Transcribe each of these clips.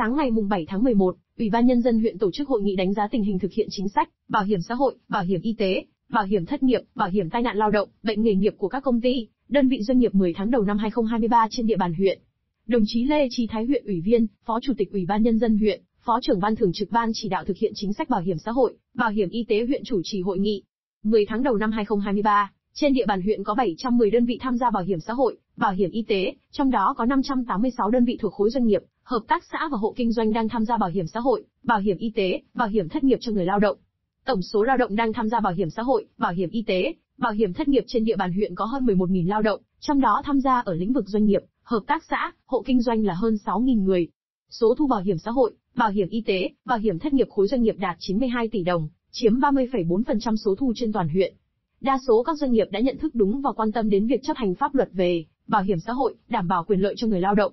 Sáng ngày mùng 7 tháng 11, Ủy ban Nhân dân huyện tổ chức hội nghị đánh giá tình hình thực hiện chính sách, bảo hiểm xã hội, bảo hiểm y tế, bảo hiểm thất nghiệp, bảo hiểm tai nạn lao động, bệnh nghề nghiệp của các công ty, đơn vị doanh nghiệp 10 tháng đầu năm 2023 trên địa bàn huyện. Đồng chí Lê Trí Thái huyện ủy viên, Phó Chủ tịch Ủy ban Nhân dân huyện, Phó trưởng ban thường trực ban chỉ đạo thực hiện chính sách bảo hiểm xã hội, bảo hiểm y tế huyện chủ trì hội nghị. 10 tháng đầu năm 2023, trên địa bàn huyện có 710 đơn vị tham gia bảo hiểm xã hội, bảo hiểm y tế, trong đó có 586 đơn vị thuộc khối doanh nghiệp, hợp tác xã và hộ kinh doanh đang tham gia bảo hiểm xã hội, bảo hiểm y tế, bảo hiểm thất nghiệp cho người lao động. Tổng số lao động đang tham gia bảo hiểm xã hội, bảo hiểm y tế, bảo hiểm thất nghiệp trên địa bàn huyện có hơn 11.000 lao động, trong đó tham gia ở lĩnh vực doanh nghiệp, hợp tác xã, hộ kinh doanh là hơn 6.000 người. Số thu bảo hiểm xã hội, bảo hiểm y tế, bảo hiểm thất nghiệp khối doanh nghiệp đạt 92 tỷ đồng, chiếm 30,4% số thu trên toàn huyện. Đa số các doanh nghiệp đã nhận thức đúng và quan tâm đến việc chấp hành pháp luật về bảo hiểm xã hội, đảm bảo quyền lợi cho người lao động.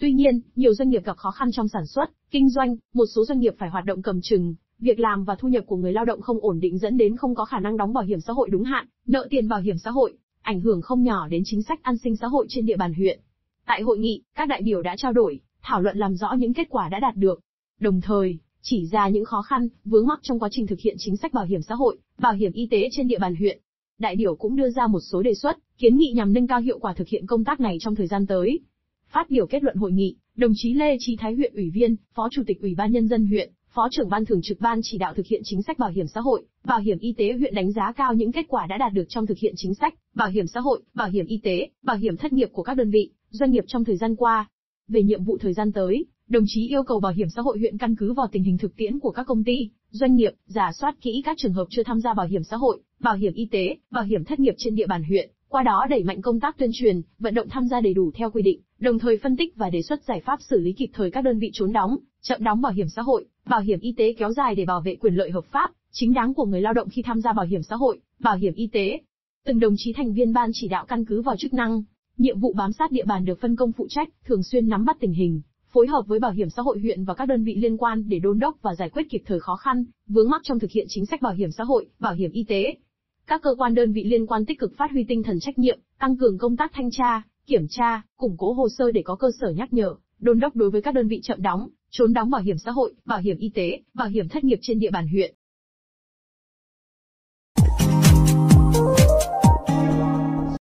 Tuy nhiên, nhiều doanh nghiệp gặp khó khăn trong sản xuất, kinh doanh, một số doanh nghiệp phải hoạt động cầm chừng, việc làm và thu nhập của người lao động không ổn định dẫn đến không có khả năng đóng bảo hiểm xã hội đúng hạn, nợ tiền bảo hiểm xã hội, ảnh hưởng không nhỏ đến chính sách an sinh xã hội trên địa bàn huyện. Tại hội nghị, các đại biểu đã trao đổi, thảo luận làm rõ những kết quả đã đạt được. Đồng thời, chỉ ra những khó khăn, vướng mắc trong quá trình thực hiện chính sách bảo hiểm xã hội, bảo hiểm y tế trên địa bàn huyện. Đại biểu cũng đưa ra một số đề xuất, kiến nghị nhằm nâng cao hiệu quả thực hiện công tác này trong thời gian tới. Phát biểu kết luận hội nghị, đồng chí Lê Trí Thái huyện ủy viên, Phó Chủ tịch Ủy ban Nhân dân huyện, Phó trưởng ban thường trực ban chỉ đạo thực hiện chính sách bảo hiểm xã hội, bảo hiểm y tế huyện đánh giá cao những kết quả đã đạt được trong thực hiện chính sách, bảo hiểm xã hội, bảo hiểm y tế, bảo hiểm thất nghiệp của các đơn vị, doanh nghiệp trong thời gian qua. Về nhiệm vụ thời gian tới, đồng chí yêu cầu bảo hiểm xã hội huyện căn cứ vào tình hình thực tiễn của các công ty, doanh nghiệp, giả soát kỹ các trường hợp chưa tham gia bảo hiểm xã hội, bảo hiểm y tế, bảo hiểm thất nghiệp trên địa bàn huyện, qua đó đẩy mạnh công tác tuyên truyền, vận động tham gia đầy đủ theo quy định, đồng thời phân tích và đề xuất giải pháp xử lý kịp thời các đơn vị trốn đóng, chậm đóng bảo hiểm xã hội, bảo hiểm y tế kéo dài để bảo vệ quyền lợi hợp pháp, chính đáng của người lao động khi tham gia bảo hiểm xã hội, bảo hiểm y tế. Từng đồng chí thành viên ban chỉ đạo căn cứ vào chức năng, nhiệm vụ bám sát địa bàn được phân công phụ trách, thường xuyên nắm bắt tình hình, phối hợp với bảo hiểm xã hội huyện và các đơn vị liên quan để đôn đốc và giải quyết kịp thời khó khăn, vướng mắc trong thực hiện chính sách bảo hiểm xã hội, bảo hiểm y tế. Các cơ quan đơn vị liên quan tích cực phát huy tinh thần trách nhiệm, tăng cường công tác thanh tra, kiểm tra, củng cố hồ sơ để có cơ sở nhắc nhở, đôn đốc đối với các đơn vị chậm đóng, trốn đóng bảo hiểm xã hội, bảo hiểm y tế, bảo hiểm thất nghiệp trên địa bàn huyện.